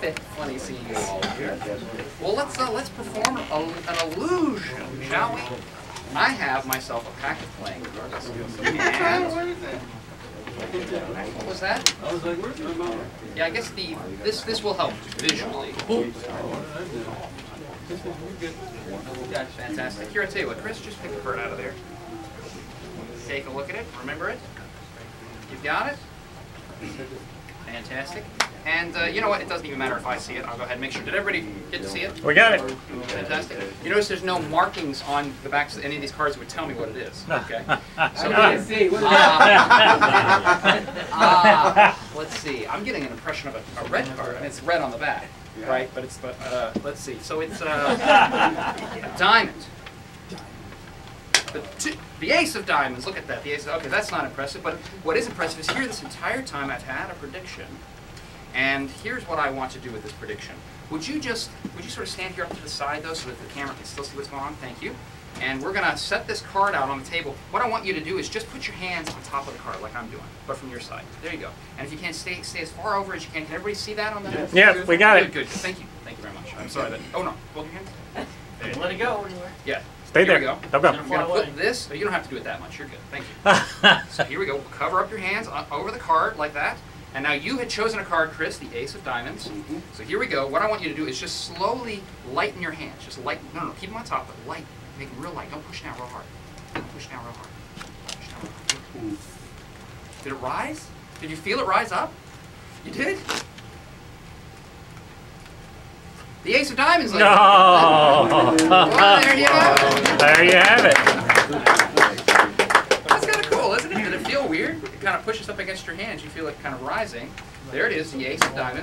Funny seeing you all here. Well, let's uh, let's perform a, an illusion, shall we? I have myself a pack of playing cards. What was that? I was like, where's my mom? Yeah, I guess the this this will help visually. That's fantastic. Here, I tell you what, Chris, just pick a card out of there. Take a look at it. Remember it. You've got it. Fantastic. And uh, you know what? It doesn't even matter if I see it. I'll go ahead and make sure. Did everybody get to see it? We got it. Fantastic. You notice there's no markings on the backs of any of these cards that would tell me what it is. Okay. So can't see. What is Ah. Ah, let's see. I'm getting an impression of a, a red card, and it's red on the back, right? But it's but uh, let's see. So it's uh, diamond. The, two, the ace of diamonds. Look at that. The ace. Okay, that's not impressive. But what is impressive is here. This entire time I've had a prediction, and here's what I want to do with this prediction. Would you just would you sort of stand here up to the side though, so that the camera can still see what's going on? Thank you. And we're gonna set this card out on the table. What I want you to do is just put your hands on top of the card, like I'm doing, but from your side. There you go. And if you can, stay stay as far over as you can. Can everybody see that on the? Yeah, we got Good, it. good. Thank you. Thank you very much. I'm sorry that. Oh no, hold your hands. There Let it go anywhere. Yeah. Stay Here we there. go. Don't go. I'm gonna put this. You don't have to do it that much. You're good. Thank you. So here we go. We'll Cover up your hands over the card like that. And now you had chosen a card, Chris, the Ace of Diamonds. Mm-hmm. So here we go. What I want you to do is just slowly lighten your hands. Just lighten. No, no, keep them on top, but light. Make them real light. Don't push down real hard. Don't push down real hard. Push down real hard. Mm. Did it rise? Did you feel it rise up? You did? The Ace of Diamonds. ladies and No. Well, there you go. There you have it. That's kind of cool, isn't it? Did it feel weird? It kind of pushes up against your hands. You feel it kind of rising. There it is, the ace of diamonds.